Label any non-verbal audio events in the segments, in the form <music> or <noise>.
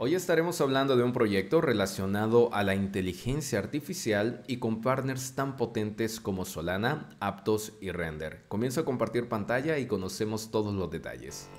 Hoy estaremos hablando de un proyecto relacionado a la inteligencia artificial y con partners tan potentes como Solana, Aptos y Render. Comienzo a compartir pantalla y conocemos todos los detalles.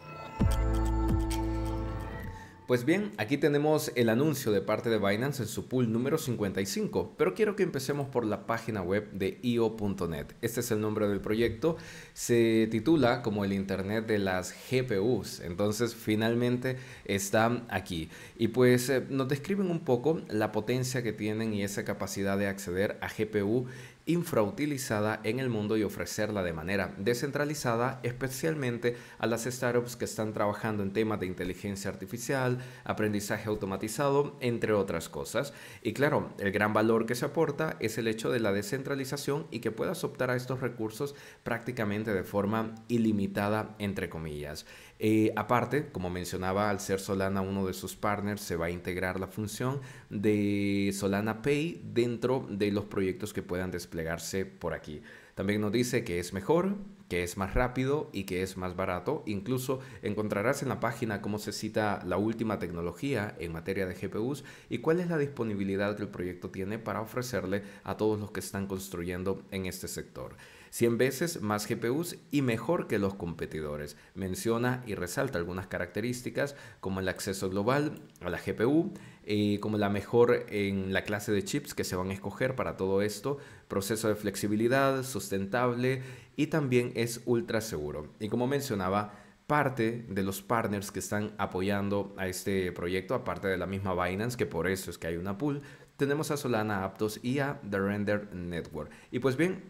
Pues bien, aquí tenemos el anuncio de parte de Binance en su pool número 55, pero quiero que empecemos por la página web de io.net. Este es el nombre del proyecto, se titula como el Internet de las GPUs, entonces finalmente está aquí. Y pues eh, nos describen un poco la potencia que tienen y esa capacidad de acceder a GPU infrautilizada en el mundo y ofrecerla de manera descentralizada, especialmente a las startups que están trabajando en temas de inteligencia artificial, aprendizaje automatizado, entre otras cosas. Y claro, el gran valor que se aporta es el hecho de la descentralización y que puedas optar a estos recursos prácticamente de forma ilimitada, entre comillas. Eh, aparte, como mencionaba, al ser Solana uno de sus partners, se va a integrar la función de Solana Pay dentro de los proyectos que puedan desplegarse por aquí. También nos dice que es mejor, que es más rápido y que es más barato. Incluso encontrarás en la página cómo se cita la última tecnología en materia de GPUs y cuál es la disponibilidad que el proyecto tiene para ofrecerle a todos los que están construyendo en este sector. 100 veces más GPUs y mejor que los competidores. Menciona y resalta algunas características como el acceso global a la GPU, eh, como la mejor en la clase de chips que se van a escoger para todo esto, proceso de flexibilidad, sustentable y también es ultra seguro. Y como mencionaba, parte de los partners que están apoyando a este proyecto, aparte de la misma Binance, que por eso es que hay una pool, tenemos a Solana Aptos y a The Render Network. Y pues bien,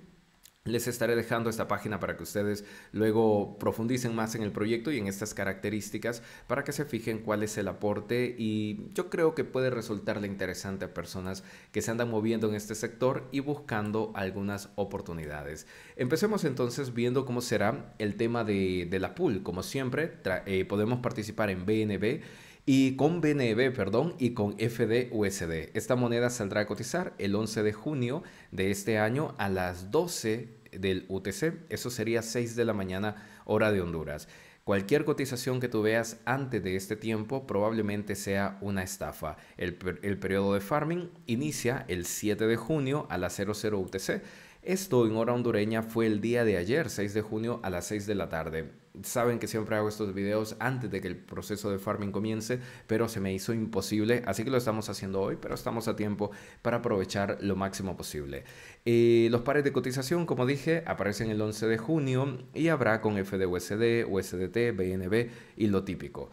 les estaré dejando esta página para que ustedes luego profundicen más en el proyecto y en estas características para que se fijen cuál es el aporte y yo creo que puede resultarle interesante a personas que se andan moviendo en este sector y buscando algunas oportunidades. Empecemos entonces viendo cómo será el tema de, la pool. Como siempre, eh, podemos participar en BNB y con BNB, perdón, y con FDUSD. Esta moneda saldrá a cotizar el 11 de junio de este año a las 12 del UTC. Eso sería 6 de la mañana hora de Honduras. Cualquier cotización que tú veas antes de este tiempo probablemente sea una estafa. El, el periodo de farming inicia el 7 de junio a las 00 UTC. Esto en hora hondureña fue el día de ayer, 6 de junio a las 6 de la tarde. Saben que siempre hago estos videos antes de que el proceso de farming comience, pero se me hizo imposible, así que lo estamos haciendo hoy, pero estamos a tiempo para aprovechar lo máximo posible. Eh, los pares de cotización, como dije, aparecen el 11 de junio y habrá con FDUSD, USDT, BNB y lo típico.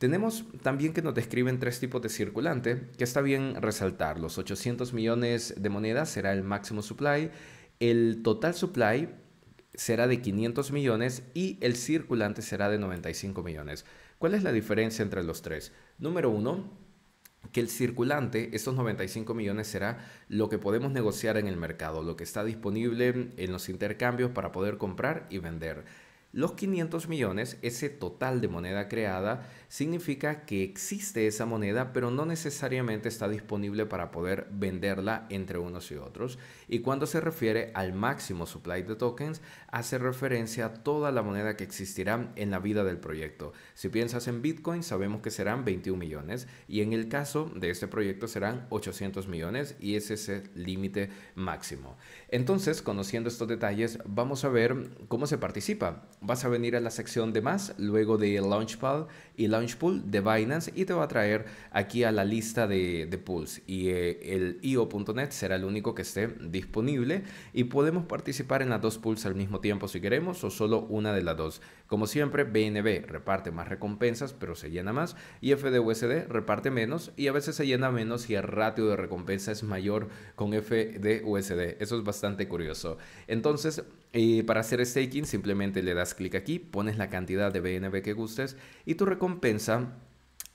Tenemos también que nos describen tres tipos de circulante, que está bien resaltar. Los 800 millones de monedas será el máximo supply, el total supply será de 500 millones y el circulante será de 95 millones. ¿Cuál es la diferencia entre los tres? Número uno, que el circulante, estos 95 millones, será lo que podemos negociar en el mercado, lo que está disponible en los intercambios para poder comprar y vender. Los 500 millones, ese total de moneda creada, significa que existe esa moneda, pero no necesariamente está disponible para poder venderla entre unos y otros. Y cuando se refiere al máximo supply de tokens, hace referencia a toda la moneda que existirá en la vida del proyecto. Si piensas en Bitcoin, sabemos que serán 21 millones y en el caso de este proyecto serán 800 millones y ese es el límite máximo. Entonces, conociendo estos detalles, vamos a ver cómo se participa vas a venir a la sección de más, luego de Launchpad y Launchpool de Binance y te va a traer aquí a la lista de, pools y eh, el io.net será el único que esté disponible y podemos participar en las dos pools al mismo tiempo si queremos o solo una de las dos. Como siempre, BNB reparte más recompensas pero se llena más y FDUSD reparte menos y a veces se llena menos y el ratio de recompensa es mayor con FDUSD. Eso es bastante curioso. Entonces, eh, para hacer staking simplemente le das clic aquí, pones la cantidad de BNB que gustes y tu recompensa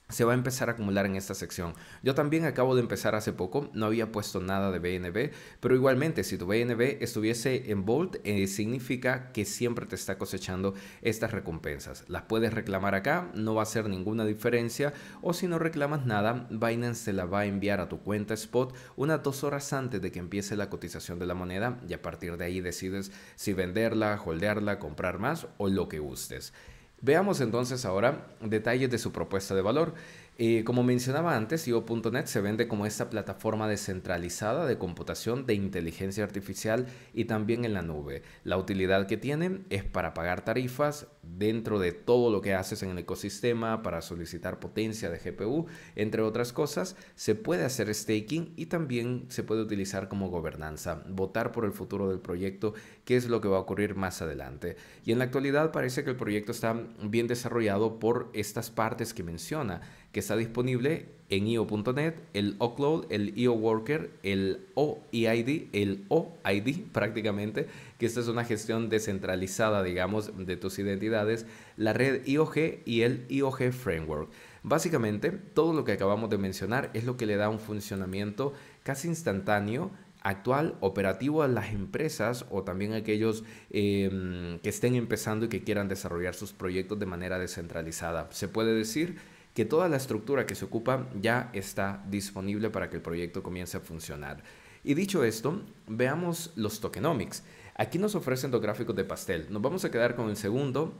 se va a empezar a acumular en esta sección. Yo también acabo de empezar hace poco, no había puesto nada de BNB, pero igualmente si tu BNB estuviese en Bolt, eh, significa que siempre te está cosechando estas recompensas. Las puedes reclamar acá, no va a hacer ninguna diferencia, o si no reclamas nada, Binance te la va a enviar a tu cuenta Spot unas dos horas antes de que empiece la cotización de la moneda y a partir de ahí decides si venderla, holdearla, comprar más o lo que gustes. Veamos entonces ahora detalles de su propuesta de valor. Eh, como mencionaba antes, IO.net se vende como esta plataforma descentralizada de computación de inteligencia artificial y también en la nube. La utilidad que tiene es para pagar tarifas dentro de todo lo que haces en el ecosistema, para solicitar potencia de GPU, entre otras cosas. Se puede hacer staking y también se puede utilizar como gobernanza, votar por el futuro del proyecto, que es lo que va a ocurrir más adelante. Y en la actualidad parece que el proyecto está bien desarrollado por estas partes que menciona que está disponible en io.net, el upload, el IO Worker, el OEID, el OID prácticamente, que esta es una gestión descentralizada, digamos, de tus identidades, la red IOG y el IOG Framework. Básicamente, todo lo que acabamos de mencionar es lo que le da un funcionamiento casi instantáneo actual operativo a las empresas o también a aquellos em, que estén empezando y que quieran desarrollar sus proyectos de manera descentralizada. Se puede decir que toda la estructura que se ocupa ya está disponible para que el proyecto comience a funcionar. Y dicho esto, veamos los tokenomics. Aquí nos ofrecen dos gráficos de pastel. Nos vamos a quedar con el segundo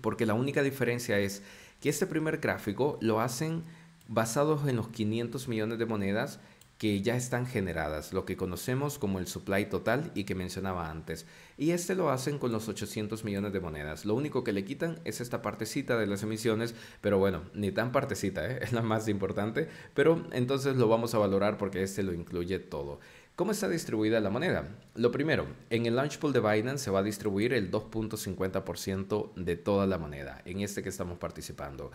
porque la única diferencia es que este primer gráfico lo hacen basados en los 500 millones de monedas que ya están generadas, lo que conocemos como el supply total y que mencionaba antes. Y este lo hacen con los 800 millones de monedas. Lo único que le quitan es esta partecita de las emisiones, pero bueno, ni tan partecita, ¿eh? <laughs> es la más importante, pero entonces lo vamos a valorar porque este lo incluye todo. ¿Cómo está distribuida la moneda? Lo primero, en el Launch Pool de Binance se va a distribuir el 2.50% de toda la moneda, en este que estamos participando.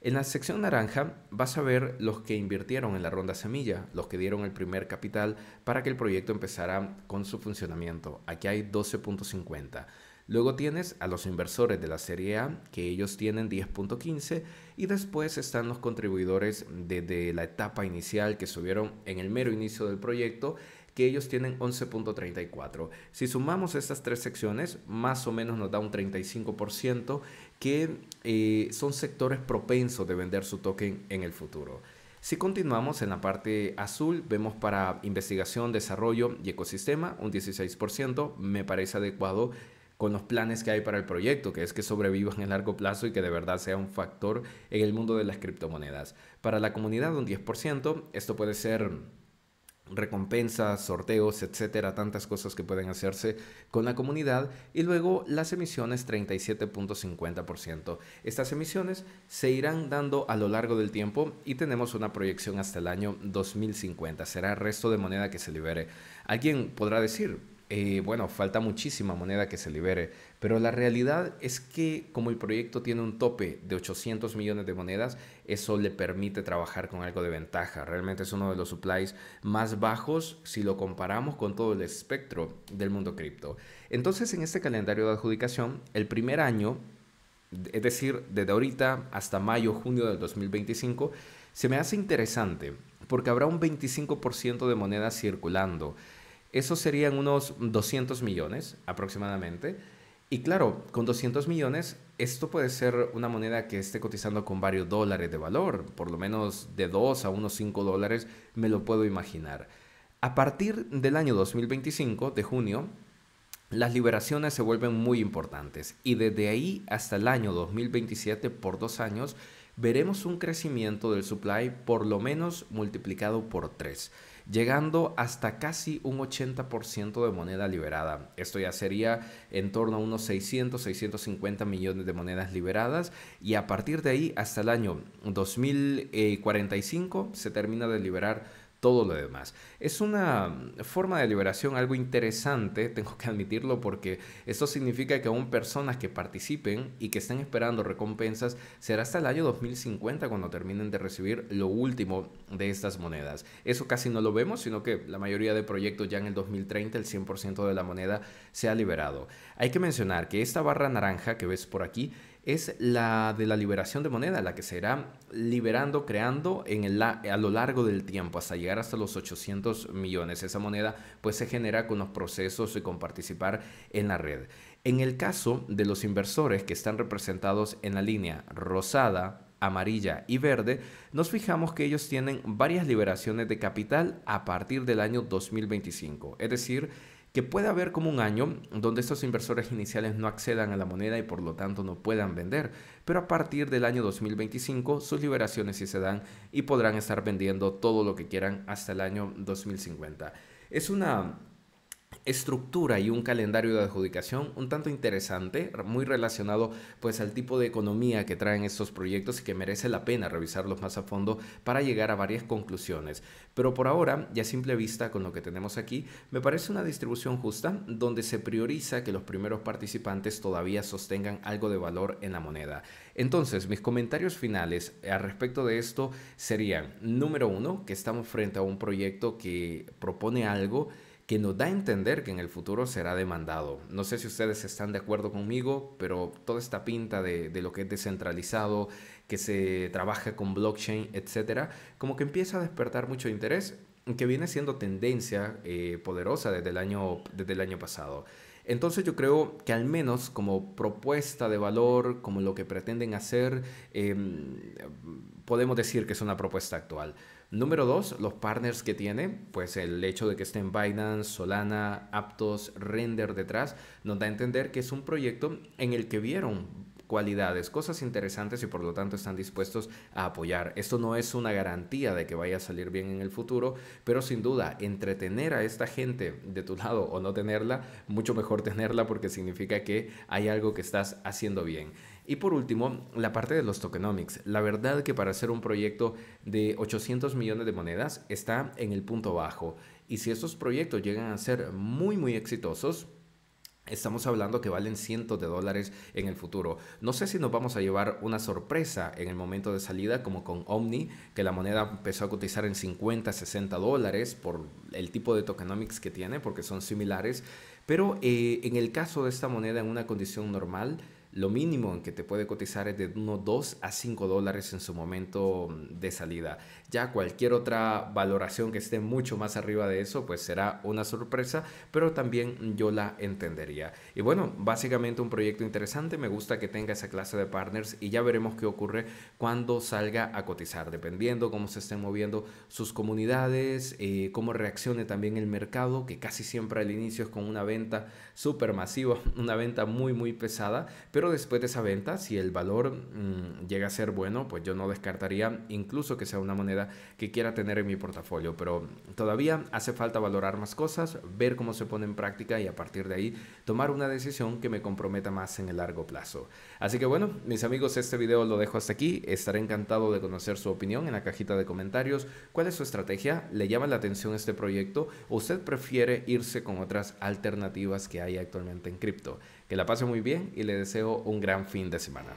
En la sección naranja vas a ver los que invirtieron en la ronda semilla, los que dieron el primer capital para que el proyecto empezara con su funcionamiento. Aquí hay 12.50. Luego tienes a los inversores de la serie A, que ellos tienen 10.15, y después están los contribuidores desde la etapa inicial que subieron en el mero inicio del proyecto que ellos tienen 11.34. Si sumamos estas tres secciones, más o menos nos da un 35% que eh, son sectores propensos de vender su token en el futuro. Si continuamos en la parte azul, vemos para investigación, desarrollo y ecosistema un 16%, me parece adecuado con los planes que hay para el proyecto, que es que sobreviva en el largo plazo y que de verdad sea un factor en el mundo de las criptomonedas. Para la comunidad un 10%, esto puede ser recompensas, sorteos, etcétera, tantas cosas que pueden hacerse con la comunidad y luego las emisiones 37.50%. Estas emisiones se irán dando a lo largo del tiempo y tenemos una proyección hasta el año 2050. Será el resto de moneda que se libere. Alguien podrá decir, eh, bueno, falta muchísima moneda que se libere, pero la realidad es que como el proyecto tiene un tope de 800 millones de monedas, eso le permite trabajar con algo de ventaja. Realmente es uno de los supplies más bajos si lo comparamos con todo el espectro del mundo cripto. Entonces, en este calendario de adjudicación, el primer año, es decir, desde ahorita hasta mayo, junio del 2025, se me hace interesante porque habrá un 25% de monedas circulando. Eso serían unos 200 millones aproximadamente. Y claro, con 200 millones, esto puede ser una moneda que esté cotizando con varios dólares de valor, por lo menos de 2 a unos 5 dólares, me lo puedo imaginar. A partir del año 2025, de junio, las liberaciones se vuelven muy importantes y desde ahí hasta el año 2027, por dos años, veremos un crecimiento del supply por lo menos multiplicado por 3 llegando hasta casi un 80% de moneda liberada. Esto ya sería en torno a unos 600, 650 millones de monedas liberadas y a partir de ahí hasta el año 2045 se termina de liberar todo lo demás. Es una forma de liberación algo interesante, <laughs> tengo que admitirlo, porque esto significa que aún personas que participen y que estén esperando recompensas, será hasta el año 2050 cuando terminen de recibir lo último de estas monedas. Eso casi no lo vemos, sino que la mayoría de proyectos ya en el 2030 el 100% de la moneda se ha liberado. Hay que mencionar que esta barra naranja que ves por aquí es la de la liberación de moneda, la que se irá liberando, creando en el, a lo largo del tiempo, hasta llegar hasta los 800 millones. Esa moneda pues se genera con los procesos y con participar en la red. En el caso de los inversores que están representados en la línea rosada, amarilla y verde, nos fijamos que ellos tienen varias liberaciones de capital a partir del año 2025. Es decir, que puede haber como un año donde estos inversores iniciales no accedan a la moneda y por lo tanto no puedan vender, pero a partir del año 2025 sus liberaciones sí se dan y podrán estar vendiendo todo lo que quieran hasta el año 2050. Es una estructura y un calendario de adjudicación un tanto interesante, muy relacionado pues al tipo de economía que traen estos proyectos y que merece la pena revisarlos más a fondo para llegar a varias conclusiones. Pero por ahora, ya simple vista con lo que tenemos aquí, me parece una distribución justa donde se prioriza que los primeros participantes todavía sostengan algo de valor en la moneda. Entonces, mis comentarios finales al respecto de esto serían, número uno, que estamos frente a un proyecto que propone algo que nos da a entender que en el futuro será demandado. No sé si ustedes están de acuerdo conmigo, pero toda esta pinta de, lo que es descentralizado, que se trabaja con blockchain, etcétera, como que empieza a despertar mucho interés, que viene siendo tendencia eh, poderosa desde el, año, desde el año pasado. Entonces yo creo que al menos como propuesta de valor, como lo que pretenden hacer, em, podemos decir que es una propuesta actual. Número dos, los partners que tiene, pues el hecho de que estén Binance, Solana, Aptos, Render detrás, nos da a entender que es un proyecto en el que vieron cualidades, cosas interesantes y por lo tanto están dispuestos a apoyar. Esto no es una garantía de que vaya a salir bien en el futuro, pero sin duda entretener a esta gente de tu lado o no tenerla, mucho mejor <laughs> tenerla porque significa que hay algo que estás haciendo bien. Y por último, la parte de los tokenomics. La verdad que para hacer un proyecto de 800 millones de monedas está en el punto bajo. Y si estos proyectos llegan a ser muy, muy exitosos, Estamos hablando que valen cientos de dólares en el futuro. No sé si nos vamos a llevar una sorpresa en el momento de salida, como con Omni, que la moneda empezó a cotizar en 50, 60 dólares por el tipo de tokenomics que tiene, porque son similares. Pero eh, en el caso de esta moneda en una condición normal, lo mínimo en que te puede cotizar es de unos 2 a 5 dólares en su momento de salida. Ya cualquier otra valoración que esté mucho más arriba de eso, pues será una sorpresa, pero también yo la entendería. Y bueno, básicamente un proyecto interesante, me gusta que tenga esa clase de partners y ya veremos qué ocurre cuando salga a cotizar, dependiendo cómo se estén moviendo sus comunidades, eh, cómo reaccione también el mercado, que casi siempre al inicio es con una venta súper masiva, <laughs> una venta muy muy pesada, después de esa venta, si el valor mm, llega a ser bueno, pues yo no descartaría incluso que sea una moneda que quiera tener en mi portafolio, pero todavía hace falta valorar más cosas, ver cómo se pone en práctica y a partir de ahí tomar una decisión que me comprometa más en el largo plazo. Así que bueno, mis amigos, este video lo dejo hasta aquí. Estaré encantado de conocer su opinión en la cajita de comentarios. ¿Cuál es su estrategia? ¿Le llama la atención este proyecto o usted prefiere irse con otras alternativas que hay actualmente en cripto? Que la pase muy bien y le deseo un gran fin de semana.